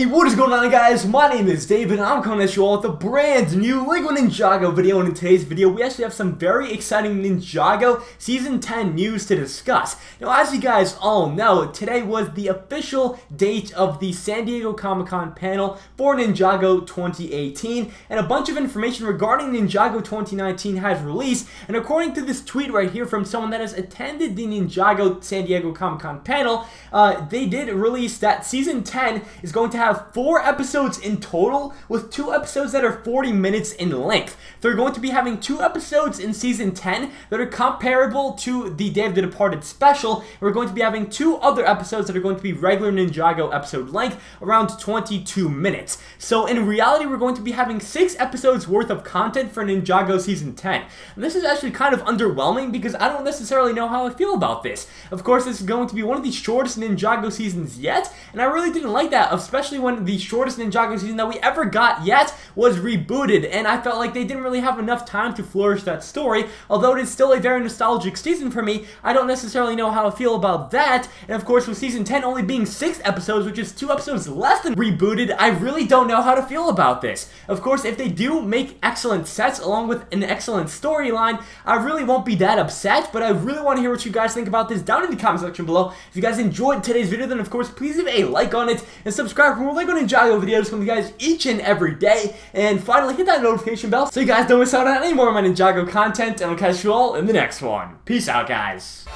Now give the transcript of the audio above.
Hey, what is going on guys? My name is Davyd and I'm coming at you all with a brand new LEGO Ninjago video and in today's video we actually have some very exciting Ninjago Season 10 news to discuss. Now as you guys all know, today was the official date of the San Diego Comic-Con panel for Ninjago 2018 and a bunch of information regarding Ninjago 2019 has released and according to this tweet right here from someone that has attended the Ninjago San Diego Comic-Con panel, uh, they did release that Season 10 is going to have four episodes in total, with two episodes that are 40 minutes in length. They're going to be having two episodes in Season 10 that are comparable to the Day of the Departed special. We're going to be having two other episodes that are going to be regular Ninjago episode length, around 22 minutes. So in reality, we're going to be having six episodes worth of content for Ninjago Season 10. And this is actually kind of underwhelming because I don't necessarily know how I feel about this. Of course, this is going to be one of the shortest Ninjago seasons yet, and I really didn't like that, especially when the shortest Ninjago season that we ever got yet was rebooted, and I felt like they didn't really have enough time to flourish that story. Although it is still a very nostalgic season for me, I don't necessarily know how I feel about that. And of course, with season 10 only being six episodes, which is two episodes less than rebooted, I really don't know how to feel about this. Of course, if they do make excellent sets along with an excellent storyline, I really won't be that upset, but I really want to hear what you guys think about this down in the comment section below. If you guys enjoyed today's video, then of course, please leave a like on it and subscribe for more LEGO Ninjago videos from you guys each and every day. And finally, hit that notification bell so you guys don't miss out on any more of my Ninjago content. And I'll catch you all in the next one. Peace out, guys.